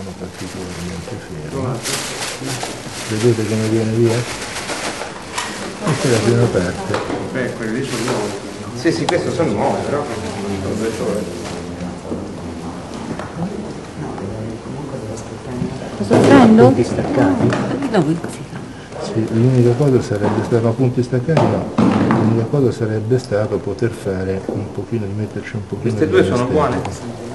sono particolarmente fermi. Vedete come viene via? Questa è la prima parte. Beh, quelli lì sono nuovi. Sì, sì, questo sono nuovi, però. Cosa prendo? Punti staccati? No, sì. Sì, l'unica cosa sarebbe stato, ma punti staccati no, l'unica cosa sarebbe stato poter fare un pochino, di metterci un pochino Queste di due sono buone.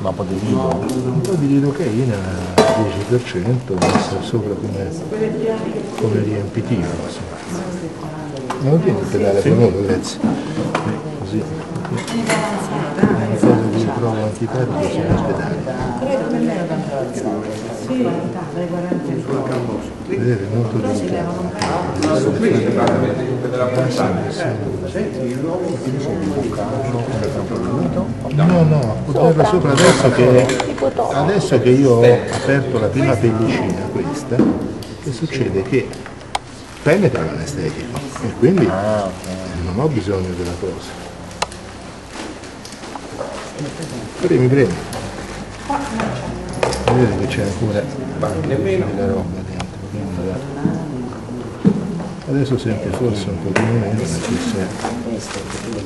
Ma un po' di lido. Un po' di lidocaina al 10%, messa sopra come, come riempitivo. Insomma. Ma non tieni il pedale comodo, grazie. Eh, Così. Una cosa che trovo antipatico sono i pedali. Vedete, molto delicato. Qui sembra veramente No, no, appoggiarla sopra adesso che, adesso che io ho aperto la prima pellicina, questa, che succede? Che penetra l'anestetico e quindi non ho bisogno della cosa. Premi, premi. Vedete che c'è ancora della roba dentro. da- Adesso sente forse un pochino meno, ma ci sia.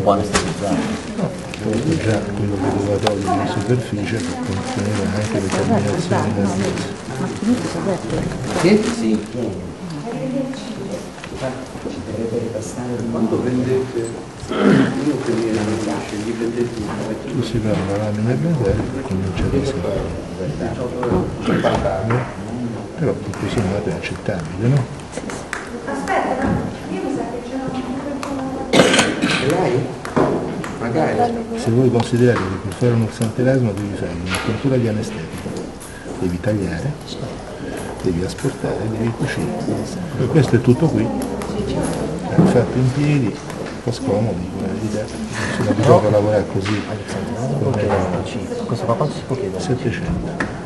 Buon già quello che doveva togliere in superficie per contenere anche le terminazioni nervose. Sì? Sì. Quando vendete uno che viene a nasce, gli vendete un. Tu si prende la lamina basale e comincia a riscaldare. Però tutto sommato è accettabile, no? Magari. Se vuoi considerare che per fare uno xantelasma devi fare una puntura di anestetico, devi tagliare, devi asportare, devi cucire. E questo è tutto qui. È fatto in piedi, un po' verità. Non sono abituato a lavorare così. Questo quanto si può chiedere? 700.